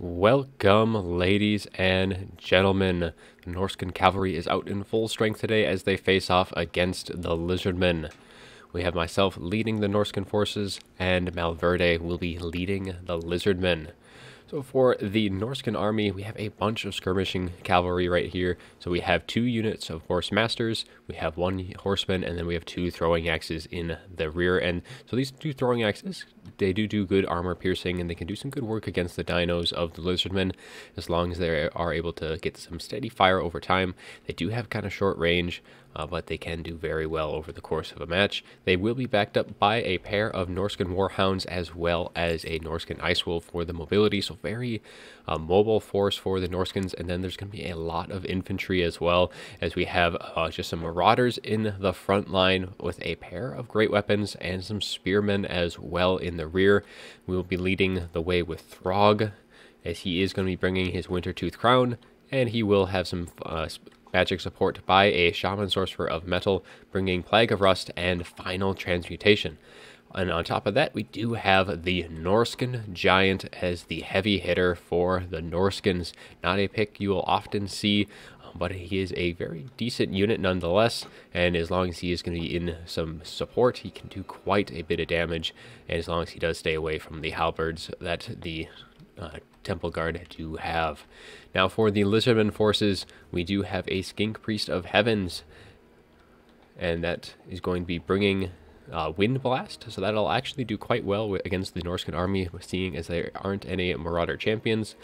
Welcome, ladies and gentlemen. The Norscan cavalry is out in full strength today as they face off against the Lizardmen. We have myself leading the Norscan forces, and Malverde will be leading the Lizardmen. So for the Norscan army, we have a bunch of skirmishing cavalry right here. So we have two units of horse masters, we have one horseman, and then we have two throwing axes in the rear. And so these two throwing axes, they do do good armor piercing, and they can do some good work against the dinos of the lizardmen, as long as they are able to get some steady fire over time. They do have kind of short range, uh, but they can do very well over the course of a match. They will be backed up by a pair of Norscan Warhounds as well as a Norscan Ice Wolf for the mobility, so very uh, mobile force for the Norscans, and then there's going to be a lot of infantry as well, as we have uh, just some Marauders in the front line with a pair of great weapons and some Spearmen as well in the rear. We will be leading the way with Throg, as he is going to be bringing his Winter Tooth Crown, and he will have some uh, magic support by a Shaman Sorcerer of Metal, bringing Plague of Rust and Final Transmutation. And on top of that, we do have the Norscan Giant as the heavy hitter for the Norscans. Not a pick you will often see, but he is a very decent unit nonetheless. And as long as he is going to be in some support, he can do quite a bit of damage. And as long as he does stay away from the halberds that the uh, Temple Guard do have. Now for the Lizardman forces, we do have a Skink Priest of Heavens, and that is going to be bringing uh, Wind Blast, so that'll actually do quite well against the Norscan army, seeing as there aren't any Marauder champions,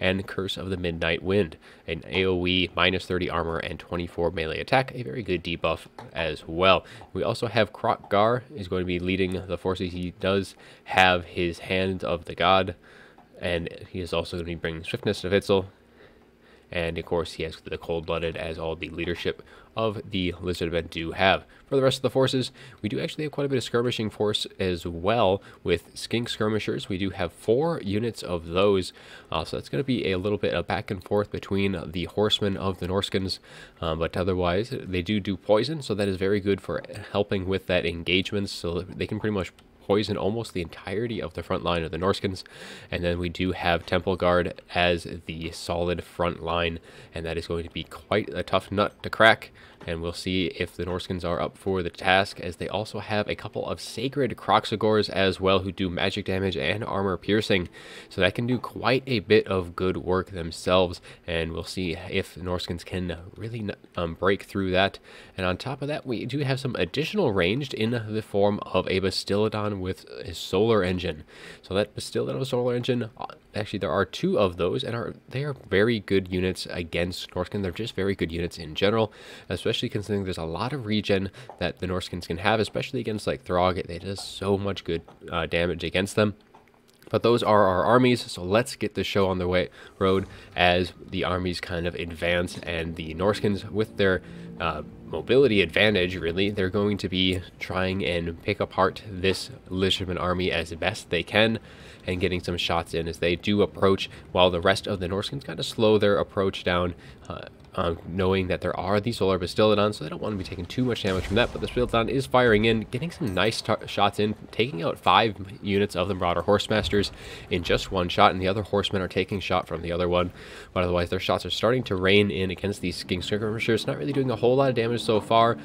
and Curse of the Midnight Wind, an AoE minus 30 armor and 24 melee attack, a very good debuff as well. We also have Kroq-Gar is going to be leading the forces. He does have his Hand of the God, and he is also going to be bringing Swiftness to Vitzel, and of course, he has the cold blooded, as all the leadership of the Lizardmen do have. For the rest of the forces, we do actually have quite a bit of skirmishing force as well with skink skirmishers. We do have four units of those, uh, so it's going to be a little bit of back and forth between the horsemen of the Norscans, um, but otherwise, they do do poison, so that is very good for helping with that engagement, so they can pretty much poison almost the entirety of the front line of the Norscans. And then we do have Temple Guard as the solid front line, and that is going to be quite a tough nut to crack and we'll see if the Norscans are up for the task, as they also have a couple of Sacred Kroxigors as well, who do magic damage and armor piercing, so that can do quite a bit of good work themselves, and we'll see if the Norscans can really um, break through that. And on top of that, we do have some additional ranged in the form of a With a solar engine. So that Bastiladon solar engine, uh, actually there are two of those, and are they are very good units against Norscan. They're just very good units in general, especially considering there's a lot of regen that the Norscans can have, especially against like Throg. It does so much good uh, damage against them. But those are our armies, so let's get the show on the way road as the armies kind of advance and the Norscans with their uh, mobility advantage, really, they're going to be trying and pick apart this Lizardman army as best they can and getting some shots in as they do approach while the rest of the Norscans kind of slow their approach down uh, um, knowing that there are these Solar Bastiladons, so they don't want to be taking too much damage from that, but the Bastiladon is firing in, getting some nice shots in, taking out five units of the Marauder Horsemasters in just one shot, and the other horsemen are taking shot from the other one, but otherwise their shots are starting to rain in against these Skink Skirmishers, not really doing a whole lot of damage so far,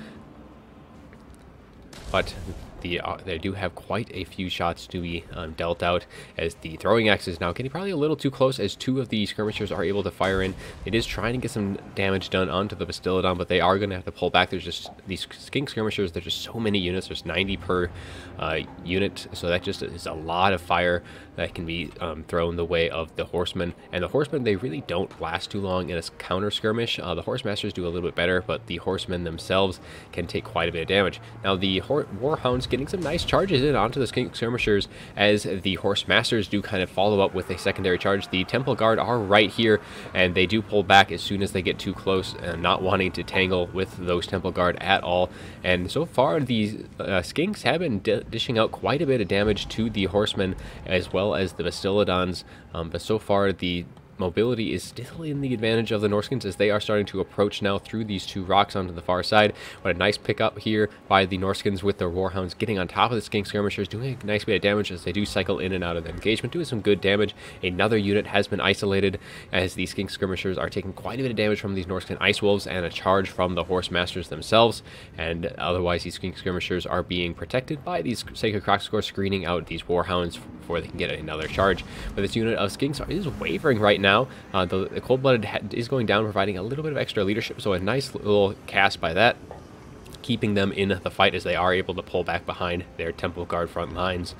but the, uh, they do have quite a few shots to be um, dealt out as the throwing axe is now getting probably a little too close as two of the skirmishers are able to fire in. It is trying to get some damage done onto the Bastiladon, but they are going to have to pull back. There's just these skink skirmishers, there's just so many units. There's 90 per uh, unit, so that just is a lot of fire that can be um, thrown the way of the horsemen. And the horsemen, they really don't last too long in a counter skirmish. Uh, the horsemasters do a little bit better, but the horsemen themselves can take quite a bit of damage. Now the warhounds getting some nice charges in onto the skirmishers as the horsemasters do kind of follow up with a secondary charge. The temple guard are right here and they do pull back as soon as they get too close and not wanting to tangle with those temple guard at all. And so far these uh, skinks have been dishing out quite a bit of damage to the horsemen as well as the Bastiladons. Um, but so far the mobility is still in the advantage of the Norscans as they are starting to approach now through these two rocks onto the far side. What a nice pickup here by the Norscans with their Warhounds getting on top of the Skink Skirmishers, doing a nice bit of damage as they do cycle in and out of the engagement, doing some good damage. Another unit has been isolated as the Skink Skirmishers are taking quite a bit of damage from these Norscan Ice Wolves and a charge from the Horse Masters themselves. And otherwise, these Skink Skirmishers are being protected by these Sacred Kroxigor screening out these Warhounds before they can get another charge. But this unit of Skinks is wavering right now. Uh, the, the Cold-Blooded is going down, providing a little bit of extra leadership, so a nice little cast by that keeping them in the fight as they are able to pull back behind their Temple Guard front lines.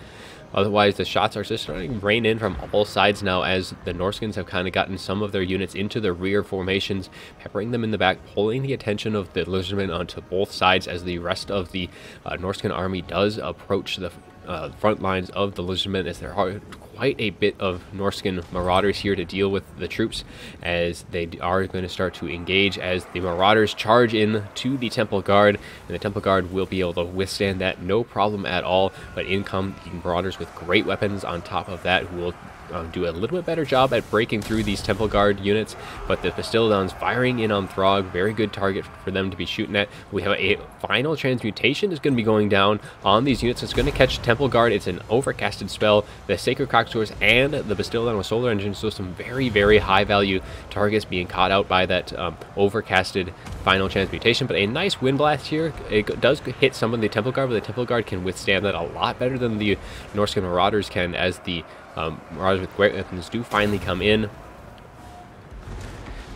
Otherwise, the shots are just starting to rain in from all sides now as the Norscans have kind of gotten some of their units into the rear formations, peppering them in the back, pulling the attention of the Lizardmen onto both sides as the rest of the uh, Norscan army does approach the uh, front lines of the Lizardmen as there are quite a bit of Norscan Marauders here to deal with the troops as they are going to start to engage as the Marauders charge in to the Temple Guard and the Temple Guard will be able to withstand that no problem at all but in come the Marauders with great weapons on top of that who will um, do a little bit better job at breaking through these Temple Guard units, but the Bastiladons firing in on Throg, very good target for them to be shooting at. We have a final transmutation is going to be going down on these units. It's going to catch Temple Guard. It's an overcasted spell. The Sacred Kroxigors and the Bastiladon with Solar Engine, so some very, very high value targets being caught out by that um, overcasted final transmutation. But a nice wind blast here. It does hit some of the Temple Guard, but the Temple Guard can withstand that a lot better than the Norskin Marauders can as the um, Marauders with great weapons do finally come in.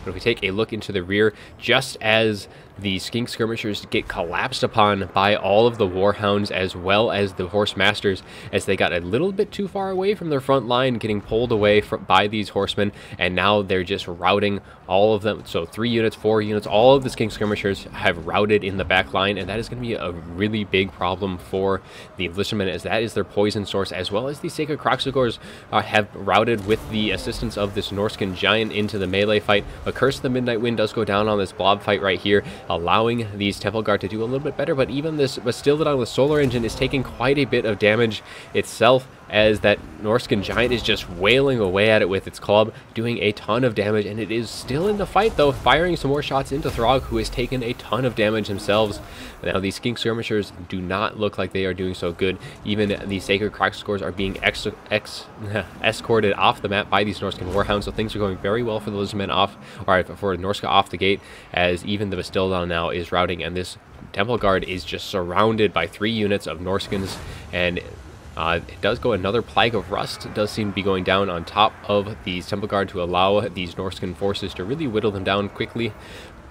But if we take a look into the rear, just as the skink skirmishers get collapsed upon by all of the warhounds as well as the horse masters as they got a little bit too far away from their front line getting pulled away from, by these horsemen and now they're just routing all of them. So three units four units all of the skink skirmishers have routed in the back line and that is going to be a really big problem for the lizardmen as that is their poison source as well as the sacred kroxigors uh, have routed with the assistance of this norscan giant into the melee fight. But curse of the midnight wind does go down on this blob fight right here allowing these Temple Guard to do a little bit better, but even this Bastiladon with the Solar Engine is taking quite a bit of damage itself as that Norscan Giant is just wailing away at it with its club, doing a ton of damage, and it is still in the fight though, firing some more shots into Throg, who has taken a ton of damage themselves. Now these Skink Skirmishers do not look like they are doing so good. Even the Sacred Kroxigors are being ex ex escorted off the map by these Norscan Warhounds, so things are going very well for the Lizardmen off, or for Norsca off the gate, as even the Now is routing, and this Temple Guard is just surrounded by three units of Norscans, and uh, it does go another Plague of Rust. Does seem to be going down on top of these Temple Guard to allow these Norscan forces to really whittle them down quickly.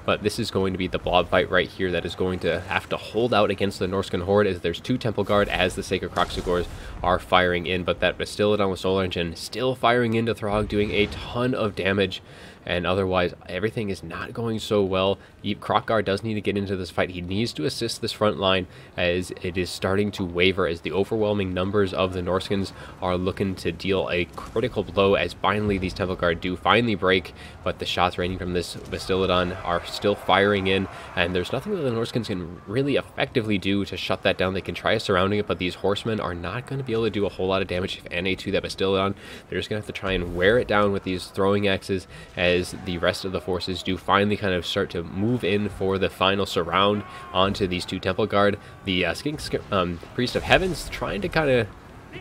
But this is going to be the blob fight right here that is going to have to hold out against the Norscan Horde as there's two Temple Guard as the Sacred Kroxigors are firing in. But that Bastiladon with Solar Engine still firing into Throg, doing a ton of damage and otherwise everything is not going so well. Kroq-Gar does need to get into this fight. He needs to assist this front line as it is starting to waver as the overwhelming numbers of the Norscans are looking to deal a critical blow as finally these Temple Guard do finally break, but the shots raining from this Bastiladon are still firing in, and there's nothing that the Norscans can really effectively do to shut that down. They can try surrounding it, but these horsemen are not going to be able to do a whole lot of damage if NA to that Bastiladon. They're just going to have to try and wear it down with these throwing axes as the rest of the forces do finally kind of start to move in for the final surround onto these two Temple Guard. The uh, Skink um, Priest of Heaven's trying to kind of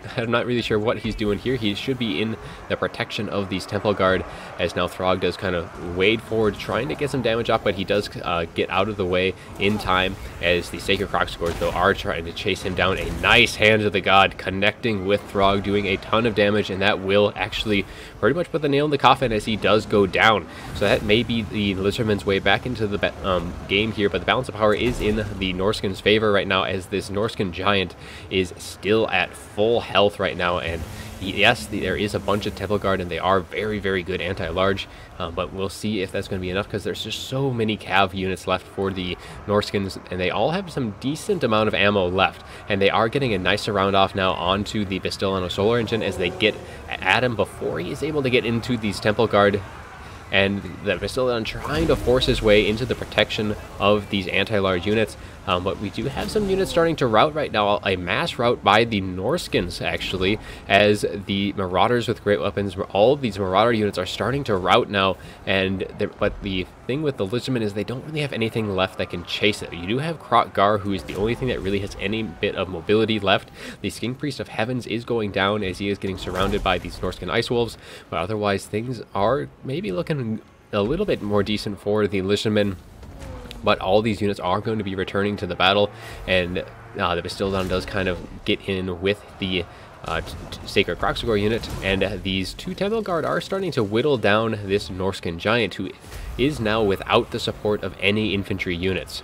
I'm not really sure what he's doing here. He should be in the protection of these Temple Guard, as now Throg does kind of wade forward, trying to get some damage off, but he does uh, get out of the way in time, as the Sacred Kroxigors, though, are trying to chase him down. A nice Hands of the God connecting with Throg, doing a ton of damage, and that will actually pretty much put the nail in the coffin as he does go down. So that may be the Lizardman's way back into the um, game here, but the balance of power is in the Norscan's favor right now, as this Norscan Giant is still at full health right now, and yes, there is a bunch of Temple Guard, and they are very, very good anti-large, uh, but we'll see if that's going to be enough, because there's just so many Cav units left for the Norscans, and they all have some decent amount of ammo left, and they are getting a nice round off now onto the Bastiladon Solar Engine as they get at him before he is able to get into these Temple Guard and the Bastiladon trying to force his way into the protection of these anti-large units. Um, but we do have some units starting to rout right now. A mass rout by the Norscans, actually, as the Marauders with great weapons, all of these Marauder units are starting to rout now. And But the thing with the Lizardmen is they don't really have anything left that can chase it. You do have Kroq-Gar, who is the only thing that really has any bit of mobility left. The Skink Priest of Heavens is going down as he is getting surrounded by these Norscan Ice Wolves. But otherwise, things are maybe looking a little bit more decent for the Lizardmen but all these units are going to be returning to the battle, and uh, the Bastiladon does kind of get in with the uh, Sacred Kroxigor unit, and uh, these two Temple Guard are starting to whittle down this Norscan Giant, who is now without the support of any infantry units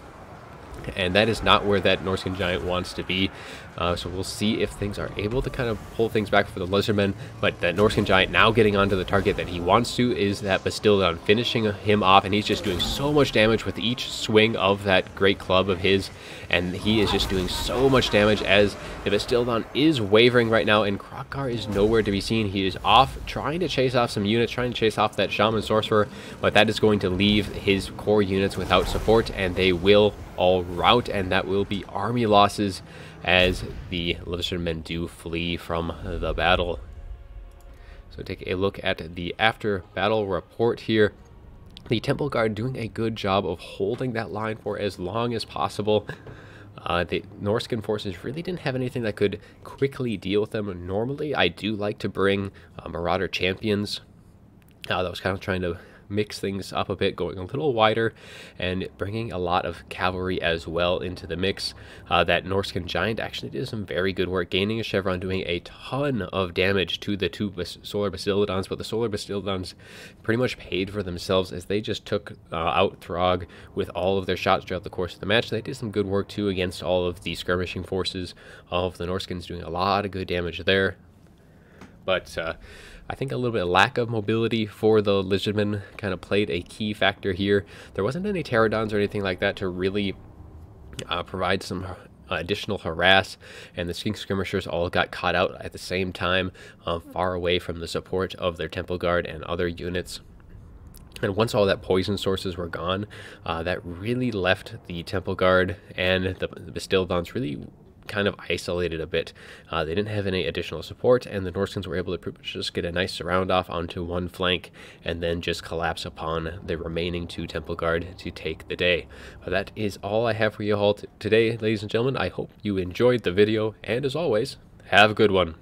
and that is not where that Norscan Giant wants to be. Uh, so we'll see if things are able to kind of pull things back for the Lizardmen, but that Norscan Giant now getting onto the target that he wants to is that Bastiladon finishing him off, and he's just doing so much damage with each swing of that great club of his, and he is just doing so much damage as the Bastiladon is wavering right now, and Kroq-Gar is nowhere to be seen. He is off trying to chase off some units, trying to chase off that Shaman Sorcerer, but that is going to leave his core units without support, and they will all rout, and that will be army losses as the Lizardmen do flee from the battle. So take a look at the after battle report here. The Temple Guard doing a good job of holding that line for as long as possible. Uh, the Norscan forces really didn't have anything that could quickly deal with them. Normally, I do like to bring uh, Marauder champions. Uh, that was kind of trying to mix things up a bit, going a little wider and bringing a lot of cavalry as well into the mix. Uh, that Norscan Giant actually did some very good work, gaining a chevron, doing a ton of damage to the two Bas Solar Bastiladons, but the Solar Bastiladons pretty much paid for themselves as they just took uh, out Throg with all of their shots throughout the course of the match. They did some good work too against all of the skirmishing forces of the Norscans, doing a lot of good damage there. But uh, I think a little bit of lack of mobility for the Lizardmen kind of played a key factor here. There wasn't any Terradons or anything like that to really uh, provide some uh, additional harass, and the Skink Skirmishers all got caught out at the same time, uh, far away from the support of their Temple Guard and other units. And once all that poison sources were gone, uh, that really left the Temple Guard and the, Bastiladons really kind of isolated a bit. Uh, they didn't have any additional support, and the Norscans were able to just get a nice surround off onto one flank and then just collapse upon the remaining two Temple Guard to take the day. But that is all I have for you all today, ladies and gentlemen. I hope you enjoyed the video, and as always, have a good one.